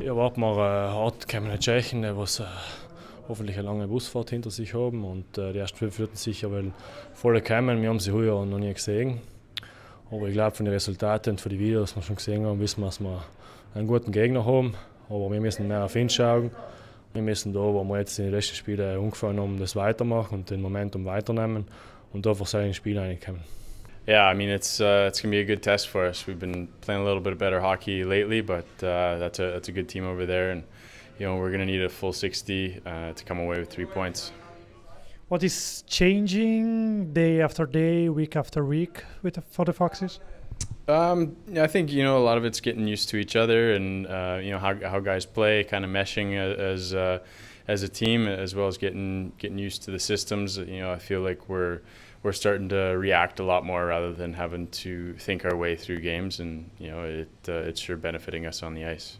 Ja, warten wir äh, hart kommen in Tschechien, die äh, hoffentlich eine lange Busfahrt hinter sich haben. Und äh, die ersten fünf würden sicher weil voll kommen. Wir haben sie heuer noch nie gesehen. Aber ich glaube, von den Resultaten und von den Videos, die wir schon gesehen haben, wissen wir, dass wir einen guten Gegner haben. Aber wir müssen mehr auf ihn schauen. Wir müssen da, wo wir jetzt in den letzten Spielen umgefahren haben, das weitermachen und den Momentum weiternehmen und da für seine Spiele reinkommen. Yeah, I mean it's uh, it's gonna be a good test for us. We've been playing a little bit of better hockey lately, but uh, that's a that's a good team over there, and you know we're gonna need a full 60 uh, to come away with three points. What is changing day after day, week after week with the, for the Foxes? Um, I think you know a lot of it's getting used to each other, and uh, you know how how guys play, kind of meshing as uh, as a team, as well as getting getting used to the systems. You know, I feel like we're we're starting to react a lot more rather than having to think our way through games, and you know it uh, it's sure benefiting us on the ice.